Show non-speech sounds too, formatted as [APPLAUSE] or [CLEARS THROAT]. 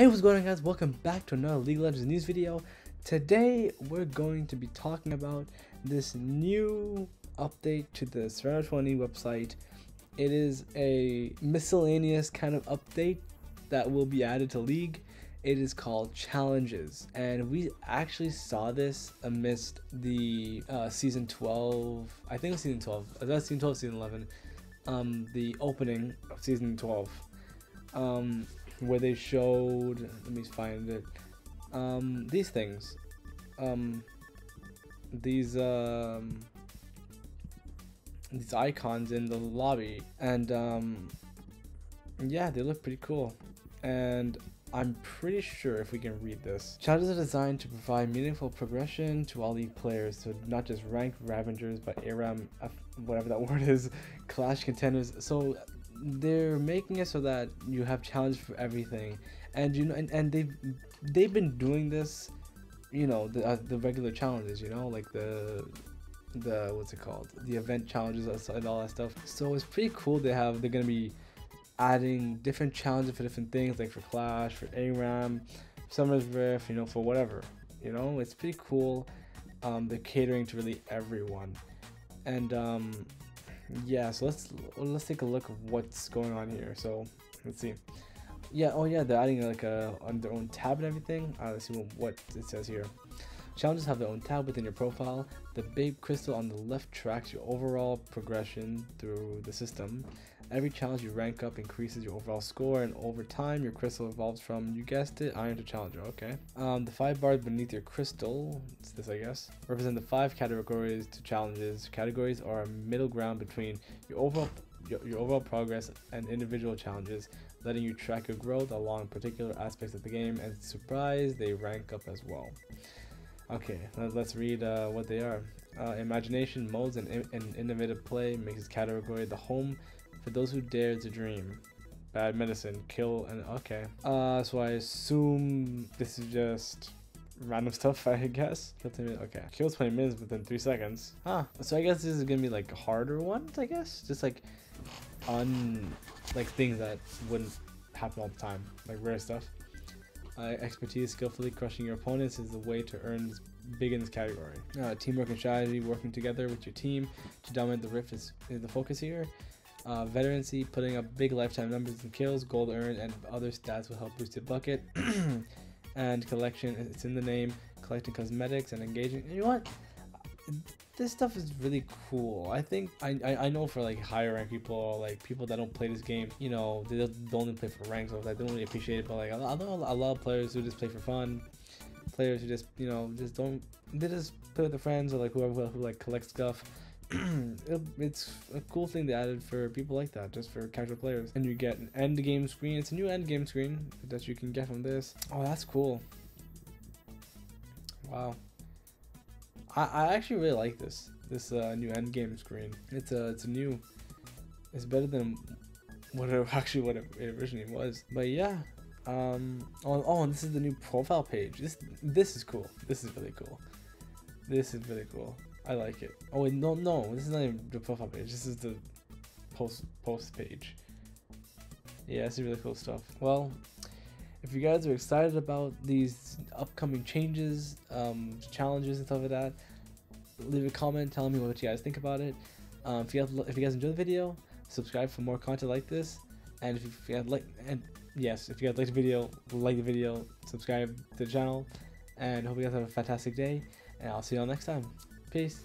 Hey, what's going on guys? Welcome back to another League of Legends news video. Today, we're going to be talking about this new update to the Sereno 20 website. It is a miscellaneous kind of update that will be added to League. It is called Challenges, and we actually saw this amidst the uh, season 12. I think it was season 12. Uh, That's season 12, season 11. Um, the opening of season 12. Um, where they showed let me find it. Um these things. Um these um these icons in the lobby. And um yeah they look pretty cool. And I'm pretty sure if we can read this. Challenges are designed to provide meaningful progression to all league players, so not just ranked Ravengers, but ARAM, whatever that [LAUGHS] word is, Clash contenders. So they're making it so that you have challenge for everything. And you know and, and they've they've been doing this you know the uh, the regular challenges you know like the the what's it called? The event challenges and all that stuff. So it's pretty cool they have they're gonna be adding different challenges for different things like for clash for aram Summoner's Rift you know for whatever you know? It's pretty cool um, they're catering to really everyone. And um, yeah so let's let's take a look at what's going on here. So let's see. Yeah oh yeah they're adding like a on their own tab and everything. Uh, let's see what, what it says here challenges have their own tab within your profile the big crystal on the left tracks your overall progression through the system Every challenge you rank up increases your overall score, and over time, your crystal evolves from, you guessed it, Iron to Challenger. Okay. Um, the five bars beneath your crystal, it's this I guess, represent the five categories to challenges. Categories are a middle ground between your overall your, your overall progress and individual challenges, letting you track your growth along particular aspects of the game. And surprise, they rank up as well. Okay, let's read uh, what they are. Uh, imagination, modes, and, and innovative play makes this category the home for those who dare to dream. Bad medicine, kill, and okay. Uh, so I assume this is just random [LAUGHS] stuff, I guess. Kill 10 minutes, okay. Kill 20 minutes within 3 seconds. Huh. So I guess this is gonna be like harder ones, I guess? Just like un... like things that wouldn't happen all the time. Like rare stuff. Uh, expertise, skillfully crushing your opponents is the way to earn big in this category. Uh, teamwork and strategy, working together with your team to dominate the rift is, is the focus here. Uh, veterancy, putting up big lifetime numbers and kills, gold earned, and other stats will help boost your bucket. [CLEARS THROAT] and collection, it's in the name, collecting cosmetics and engaging. You know what? This stuff is really cool. I think I, I, I know for like higher rank people like people that don't play this game, you know, they don't only play for ranks or like they don't really appreciate it. But like I know a lot of players who just play for fun, players who just you know just don't they just play with their friends or like whoever who like collect stuff [CLEARS THROAT] it's a cool thing they added for people like that, just for casual players. And you get an end game screen. It's a new end game screen that you can get from this. Oh, that's cool. Wow. I, I actually really like this this uh, new end game screen. It's a it's a new. It's better than what it [LAUGHS] actually what it originally was. But yeah. Um. Oh, oh, and this is the new profile page. This this is cool. This is really cool. This is really cool. I like it. Oh wait, no, no, this is not even the profile page. This is the post post page. Yeah, it's really cool stuff. Well, if you guys are excited about these upcoming changes, um, challenges and stuff like that, leave a comment telling me what you guys think about it. Um, if you guys if you guys enjoy the video, subscribe for more content like this. And if you guys like and yes, if you guys like the video, like the video, subscribe to the channel, and hope you guys have a fantastic day. And I'll see you all next time. Peace.